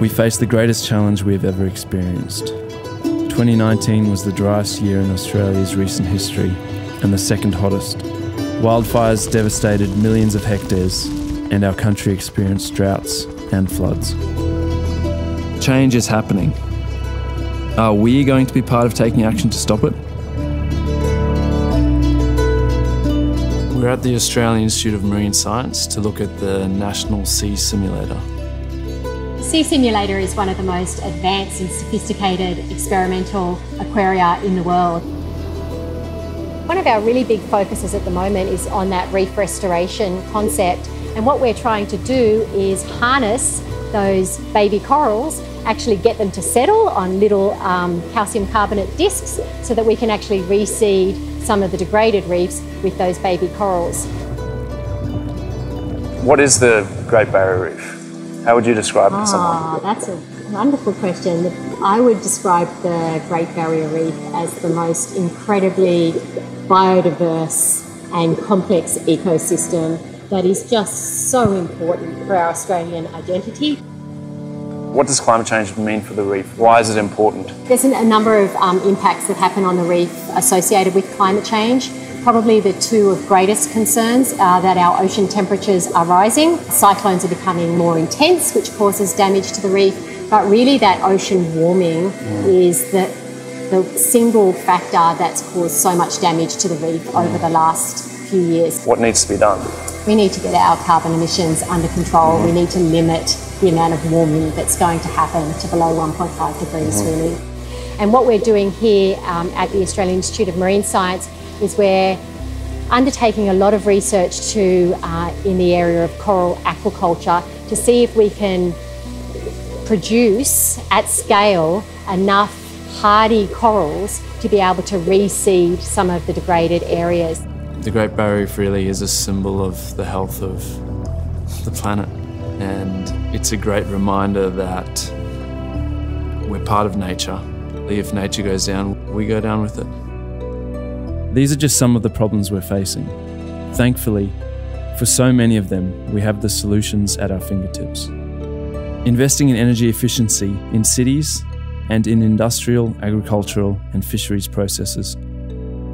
we face the greatest challenge we have ever experienced. 2019 was the driest year in Australia's recent history and the second hottest. Wildfires devastated millions of hectares, and our country experienced droughts and floods. Change is happening. Are we going to be part of taking action to stop it? We're at the Australian Institute of Marine Science to look at the National Sea Simulator. Sea Simulator is one of the most advanced and sophisticated experimental aquaria in the world. One of our really big focuses at the moment is on that reef restoration concept. And what we're trying to do is harness those baby corals, actually get them to settle on little um, calcium carbonate discs so that we can actually reseed some of the degraded reefs with those baby corals. What is the Great Barrier Reef? How would you describe it to someone? Ah, that's a wonderful question. I would describe the Great Barrier Reef as the most incredibly biodiverse and complex ecosystem that is just so important for our Australian identity. What does climate change mean for the reef? Why is it important? There's a number of um, impacts that happen on the reef associated with climate change. Probably the two of greatest concerns are that our ocean temperatures are rising, cyclones are becoming more intense, which causes damage to the reef, but really that ocean warming mm. is the, the single factor that's caused so much damage to the reef mm. over the last few years. What needs to be done? We need to get our carbon emissions under control. Mm. We need to limit the amount of warming that's going to happen to below 1.5 degrees, mm-hmm. really. And what we're doing here um, at the Australian Institute of Marine Science is we're undertaking a lot of research to uh, in the area of coral aquaculture to see if we can produce at scale enough hardy corals to be able to reseed some of the degraded areas. The Great Barrier Reef really is a symbol of the health of the planet and it's a great reminder that we're part of nature. If nature goes down, we go down with it. These are just some of the problems we're facing. Thankfully, for so many of them, we have the solutions at our fingertips. Investing in energy efficiency in cities and in industrial, agricultural, and fisheries processes.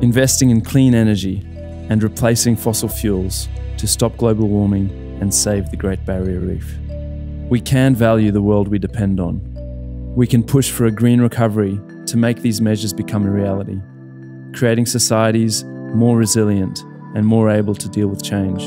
Investing in clean energy and replacing fossil fuels to stop global warming and save the Great Barrier Reef. We can value the world we depend on. We can push for a green recovery to make these measures become a reality, creating societies more resilient and more able to deal with change.